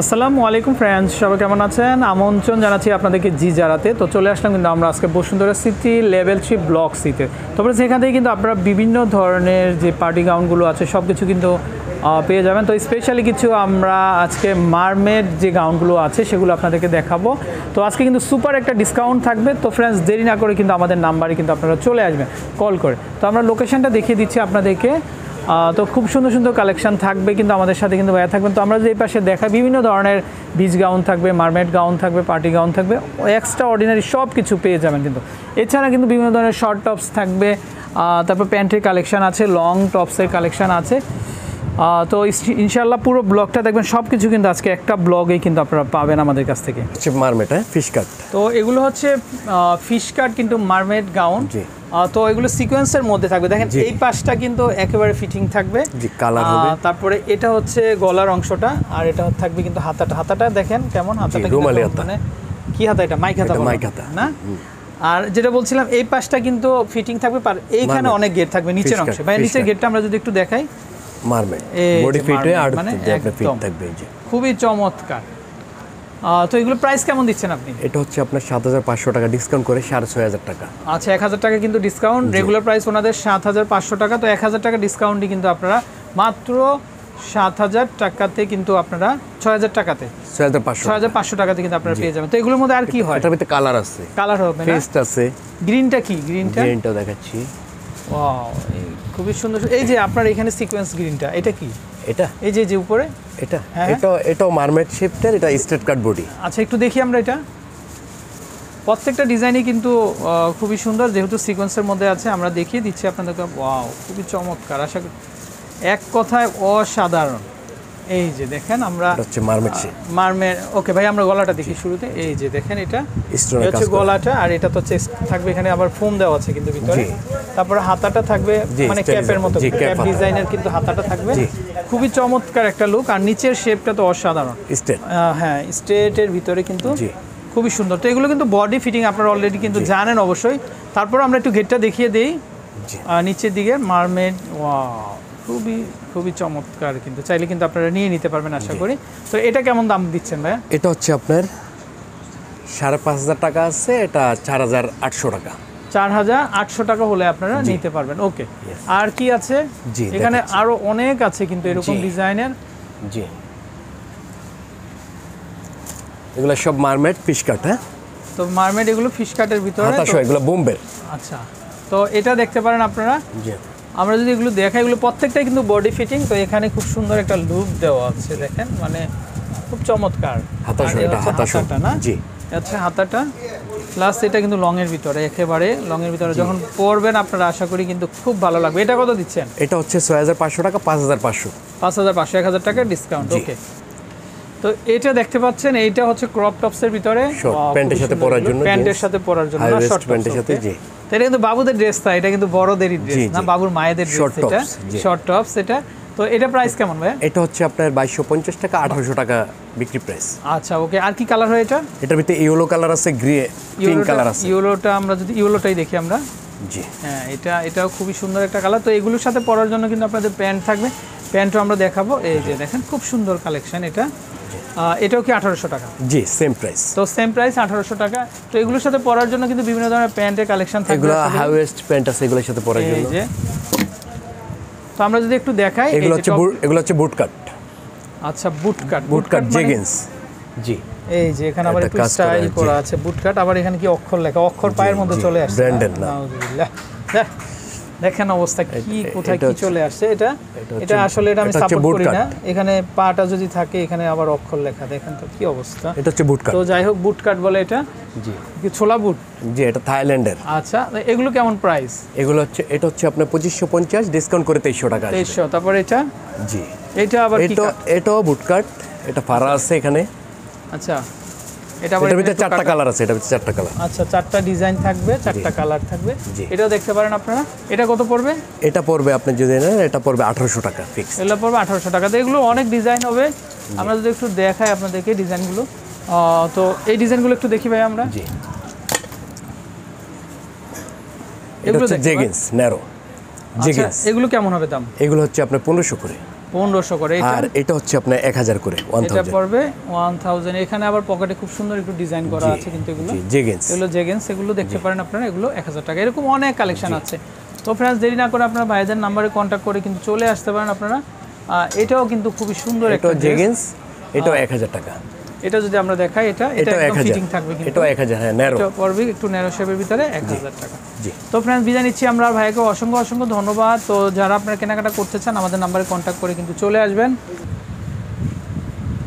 আসসালামু আলাইকুম ফ্রেন্ডস সবাই কেমন আছেন? আমন্ত্রণ জানাচ্ছি আপনাদেরকে জি জারাতে তো চলে আসলাম কিন্তু আমরা আজকে Bashundhara city level three block সিতে তারপরে সেখান থেকে কিন্তু আপনারা বিভিন্ন ধরনের যে পার্টি গাউনগুলো আছে সব কিছু কিন্তু পেয়ে যাবেন। তো স্পেশালি কিছু আমরা আজকে মারমেড যে গাউনগুলো আছে, সেগুলো আপনাদেরকে দেখাবো। তো আজকে কিন্তু সুপার একটা ডিসকাউন্ট থাকবে। তো ফ্রেন্ডস দেরি না করে কিন্তু আমাদের নাম্বারে কিন্তু আপনারা চলে আসবেন। কল করে। তো আমরা লোকেশনটা দেখিয়ে দিচ্ছি আপনাদেরকে। তো খুব সুন্দর সুন্দর কালেকশন থাকবে কিন্তু আমাদের সাথে কিন্তু ভাইয়া থাকবেন। তো আমরা যে এই পাশে দেখাই বিভিন্ন ধরনের বিচ গাউন থাকবে মারমেড গাউন থাকবে পার্টি গাউন থাকবে এক্সট্রা অর্ডিনারি সব কিছু পেয়ে যাবেন কিন্তু। এছাড়া কিন্তু বিভিন্ন ধরনের শর্ট টপস থাকবে তারপর প্যান্টের কালেকশন আছে লং টপসের কালেকশন আছে। তো ইনশাল্লাহ পুরো ব্লগটা দেখবেন সব কিছু কিন্তু আজকে একটা ব্লগেই কিন্তু আপনারা পাবেন আমাদের কাছ থেকে। মারমেট হ্যাঁ? ফিশ কাট তো এগুলো হচ্ছে ফিশ কাট কিন্তু মারমেড গাউন। তো এগুলো সিকোয়েন্সের মধ্যে থাকবে। দেখেন এই পাশটা কিন্তু একেবারে ফিটিং থাকবে। তারপরে এটা হচ্ছে গলার অংশটা আর এটা থাকবে কিন্তু হাতাটা। হাতাটা দেখেন কেমন হাতাটা। মানে কি হাতা এটা? মাইক হাতা মাইক হাতা। না? আর যেটা বলছিলাম এই পাশটা কিন্তু ফিটিং থাকবে পার এইখানে অনেক গেট থাকবে নিচের অংশে। ভাই নিচের গেটটা আমরা যদি একটু দেখাই। যে বডি ফিট হয়ে আর মানে ফিট। থাকবে খুবই চমৎকার। তো এগুলো প্রাইস কেমন দিচ্ছেন আপনি? এটা হচ্ছে আপনার সাত হাজার পাঁচশো টাকা ডিসকাউন্ট করে সাড়ে ছয় হাজার টাকা। আচ্ছা এক হাজার টাকা কিন্তু ডিসকাউন্ট রেগুলার প্রাইস ওনাদের সাত হাজার পাঁচশো টাকা। তো এক হাজার টাকা ডিসকাউন্টই কিন্তু আপনারা মাত্র সাত হাজার টাকাতে কিন্তু আপনারা ছয় হাজার টাকাতে ছয় হাজার পাঁচশো ছয় হাজার পাঁচশো টাকাতে কিন্তু আপনারা পেয়ে যাবেন। তো এগুলোর মধ্যে আর কি হয়? এটার ভিতরে কালার আছে। কালার হবে না? ফেস্ট আছে। গ্রিনটা কি? গ্রিনটা গ্রিনটাও দেখাচ্ছি। ওয়াও খুবই সুন্দর। এই যে আপনার এখানে সিকোয়েন্স গ্রিনটা এটা কি? এটা? এই যে যে উপরে? এটা? হ্যাঁ। এটা এটাও মারমেট শেপটার এটা স্ট্রেট কাট বডি আচ্ছা একটু দেখি আমরা এটা। প্রত্যেকটা ডিজাইনই কিন্তু খুবই সুন্দর। যেহেতু সিকোয়েন্সের মধ্যে আছে আমরা দেখিয়ে দিচ্ছি আপনাদেরকে। ওয়াও খুবই চমৎকার। আশা এক কথায় অসাধারণ। এই যে দেখেন আমরা হচ্ছে মারমেট শেপ মারমের ওকে ভাই আমরা গলাটা দেখি শুরুতে। এই যে দেখেন এটা হচ্ছে গলাটা আর এটা তো চেস্ট থাকবে এখানে আবার ফোম দেওয়া আছে কিন্তু ভিতরে। তারপরে হাতাটা থাকবে মানে ক্যাপের মতো ক্যাপ ডিজাইনের কিন্তু হাতাটা থাকবে। খুবই চমৎকার একটা লুক আর নিচের শেপটা তো অসাধারণ। হ্যাঁ স্ট্রেটের ভিতরে কিন্তু জি। খুবই সুন্দর। তো এগুলো কিন্তু বডি ফিটিং আপনারা অলরেডি কিন্তু জানেন অবশ্যই। তারপর আমরা একটু গেটটা দেখিয়ে দিই। নিচের দিকে মারমেড খুবই খুবই চমৎকার কিন্তু। চাইলে কিন্তু আপনারা নিয়ে নিতে পারবেন আশা করি। তো এটা কেমন দাম দিচ্ছেন ভাইয়া? এটা হচ্ছে আপনার সাড়ে পাঁচ হাজার টাকা আছে এটা চার হাজার আটশো টাকা। চার হাজার আটশো টাকা হলে আপনারা নিতে পারবেন। ওকে। আর কি আছে? জি, এখানে। আরও অনেক আছে কিন্তু এরকম ডিজাইনের। জি। এগুলো সব মারমেট ফিশ কাট হ্যাঁ? তো মারমেড এগুলো ফিশ কাটের ভিতরে এগুলো বোম্বের। আচ্ছা। তো এটা দেখতে পারেন আপনারা। জি। আমরা যদি এগুলো দেখাই এগুলো প্রত্যেকটাই কিন্তু বডি ফিটিং তো এখানে খুব সুন্দর একটা লুক দেওয়া আছে দেখেন মানে খুব চমৎকার। হাতাটা না? জি। হাতাটা প্লাস এটা কিন্তু লং এর ভিতরে একেবারে লং এর ভিতরে। যখন পরবেন আপনারা আশা করি কিন্তু খুব ভালো লাগবে। এটা কত দিচ্ছেন? এটা হচ্ছে ছয় হাজার পাঁচশো টাকা পাঁচ হাজার পাঁচশো। পাঁচ হাজার পাঁচশো এক হাজার টাকা ডিসকাউন্ট ওকে তো এটা দেখতে পাচ্ছেন এইটা হচ্ছে ক্রপ টপসের ভিতরে। প্যান্টের সাথে পরার জন্য প্যান্টের সাথে পরার জন্য না শর্ট প্যান্টের সাথে, জি। এটা কিন্তু বাবুদের ড্রেস এটা কিন্তু বড়দেরই ড্রেস না? বাবুর মায়েদের ড্রেস এটা? শর্ট টপস এটা। তো এটা প্রাইস কেমন ভাই এটা হচ্ছে আপনার বাইশশো পঞ্চাশ টাকা আঠারোশো টাকা বিক্রি প্রাইস আচ্ছা ওকে আর কি কালার হয় এটা? এটার ভিতরে ইয়েলো কালার আছে গ্রে পিঙ্ক কালার আছে। ইউলোটা আমরা যদি ইউলোটাই দেখি আমরা। জি। হ্যাঁ এটা এটাও খুবই সুন্দর একটা কালার তো এগুলোর সাথে পরার জন্য কিন্তু আপনাদের প্যান্ট থাকবে। প্যান্টও আমরা দেখাবো। এই যে দেখেন খুব সুন্দর কালেকশন এটা। এটাও কি আঠারোশো টাকা? জি সেম প্রাইস তো সেম প্রাইস আঠারোশো টাকা। তো এগুলোর সাথে পরার জন্য কিন্তু বিভিন্ন ধরনের প্যান্টের কালেকশন থাকবে। এগুলো। হাই ওয়েস্ট প্যান্ট আছে এগুলোর সাথে পরার জন্য। যে। তো আমরা যদি একটু দেখাই এগুলো হচ্ছে এগুলো হচ্ছে বুট কাট আচ্ছা বুট কাট বুট কাট জেগিন্স জি। এই যে এখানে আবার একটা স্টাইল করা আছে। বুট কাট আবার এখানে কি অক্ষর লেখা? অক্ষর পায়ের মধ্যে চলে আসছে। Branded না। দেখেন অবস্থা কি কোথায় কি চলে আসছে এটা? এটা আসলে এটা আমি সাপোর্ট করি না। এখানে পাটা যদি থাকে এখানে আবার অক্ষর লেখা দেখেন তো কি অবস্থা। এটা হচ্ছে বুট কাট তো যাই হোক বুট কাট বলে এটা? জি। কি ছোলা বুট জি এটা থাইল্যান্ডের। আচ্ছা এগুলো কেমন প্রাইস এগুলো হচ্ছে এটা হচ্ছে আপনার পঁচিশশো পঞ্চাশ ডিসকাউন্ট করে তেইশশো টাকা। তেইশশো তারপর এটা? জি। এটা আবার কি এটা? এটাও বুট কাট এটা ফাড়া আছে এখানে। আচ্ছা। এটা আবার ভিতরে একটু চারটা কাটা- কালার আছে এটার ভিতরে চারটা কালার আচ্ছা চারটা ডিজাইন থাকবে চারটা কালার থাকবে। এটাও দেখতে পারেন আপনারা। এটা কত পড়বে? এটা পড়বে আপনি যদি নেন এটা পড়বে আঠারোশো টাকা ফিক্স এগুলো পড়বে আঠারোশো টাকা। তো এগুলো অনেক ডিজাইন হবে। আমরা যদি একটু দেখাই আপনাদেরকে ডিজাইনগুলো তো এই ডিজাইনগুলো একটু দেখি ভাই আমরা। জি। এগুলো জেগিন্স ন্যারো আচ্ছা, জেগিন্স এগুলো কেমন হবে দাম? এগুলো হচ্ছে আপনার পনেরোশো করে। পনেরোশো করে আর এটা হচ্ছে আপনার এক হাজার করে এটা পড়বে ওয়ান থাউজেন্ড এখানে আবার পকেটে খুব সুন্দর একটু ডিজাইন করা আছে কিন্তু এগুলো। জেগেন্স এগুলো জেগেন্স এগুলো দেখতে পারেন আপনারা এগুলো এক হাজার টাকা। এরকম অনেক কালেকশন আছে। তো ফ্রেন্ডস দেরি না করে আপনারা ভাইদের নাম্বারে কন্ট্যাক্ট করে কিন্তু চলে আসতে পারেন আপনারা। এটাও কিন্তু খুবই সুন্দর একটা জেগেন্স এটাও এক হাজার টাকা। এটা যদি আমরা দেখাই এটা এটা একদম ফিটিং থাকবে কিন্তু। এক হাজার হ্যাঁ ন্যারো এটা পড়বে একটু ন্যারো শেপের ভিতরে এক হাজার টাকা। জি। তো ফ্রেন্ডস বিদায় নিচ্ছি আমরা। ভাইকে অসংখ্য অসংখ্য ধন্যবাদ। তো যারা আপনারা কেনাকাটা করতে চান আমাদের নাম্বারে কন্টাক্ট করে কিন্তু চলে আসবেন।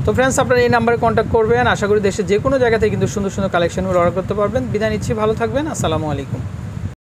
তো ফ্রেন্ডস আপনারা এই নাম্বারে কন্ট্যাক্ট করবেন। আশা করি দেশের যে কোনো জায়গা থেকে কিন্তু সুন্দর সুন্দর কালেকশনগুলো অর্ডার করতে পারবেন। বিদায় নিচ্ছি ভালো থাকবেন। আসসালামু আলাইকুম।